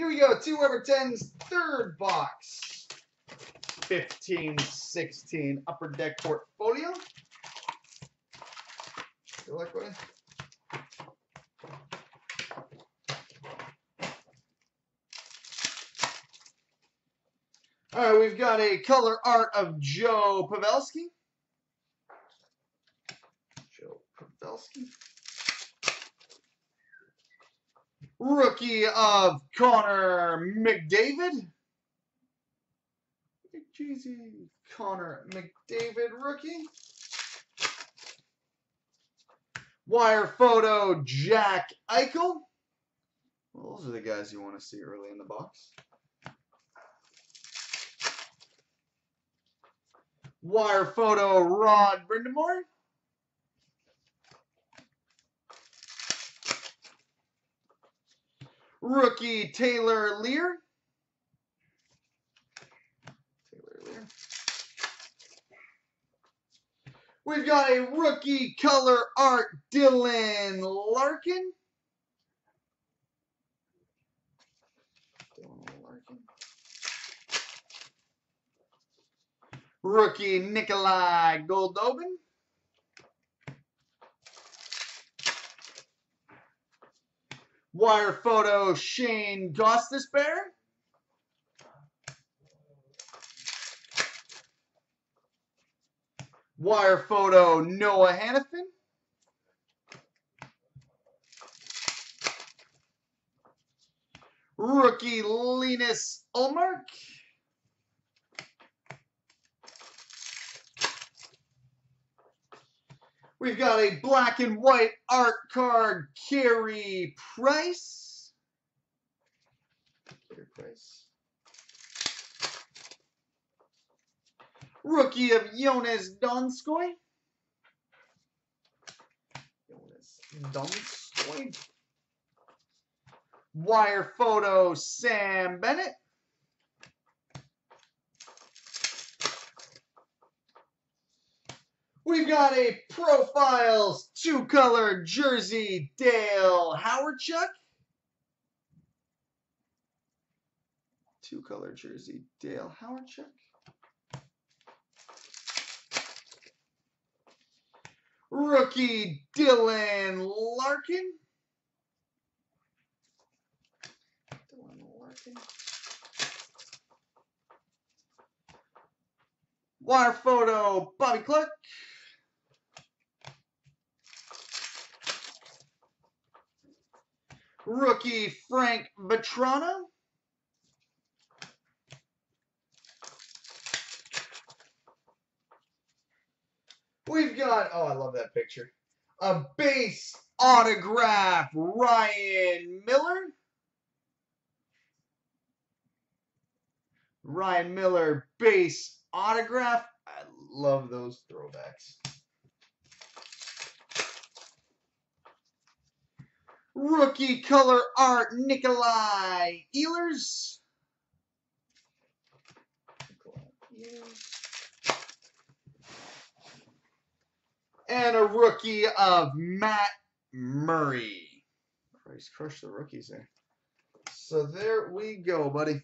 Here we go. Two Weber 10s, third box. 15 16 Upper Deck Portfolio. Good luck, buddy. All right, we've got a color art of Joe Pavelski. Joe Pavelski. Rookie of Connor McDavid. Jeezy. Connor McDavid rookie. Wire photo Jack Eichel. Well, those are the guys you want to see early in the box. Wire photo Rod Brind'Amour. Rookie Taylor Leier. Taylor Leier. We've got a rookie color art Dylan Larkin. Dylan Larkin. Rookie Nikolai Goldobin. Wire photo Shane Gostisbehere. Wire photo Noah Hanifin. Rookie Linus Ullmark. We've got a black and white art card, Carey Price. Carey Price. Rookie of Joonas Donskoi. Joonas Donskoi. Wire photo, Sam Bennett. We've got a profiles two color jersey Dale Hawerchuk. Two color jersey Dale Hawerchuk. Rookie Dylan Larkin. Dylan Larkin. Wire photo Bobby Clarke. Rookie Frank Vatrano. We've got, oh, I love that picture. A base autograph, Ryan Miller. Ryan Miller base autograph. I love those throwbacks. Rookie color art, Nikolaj Ehlers. And a rookie of Matt Murray. Christ, crush the rookies there. So there we go, buddy.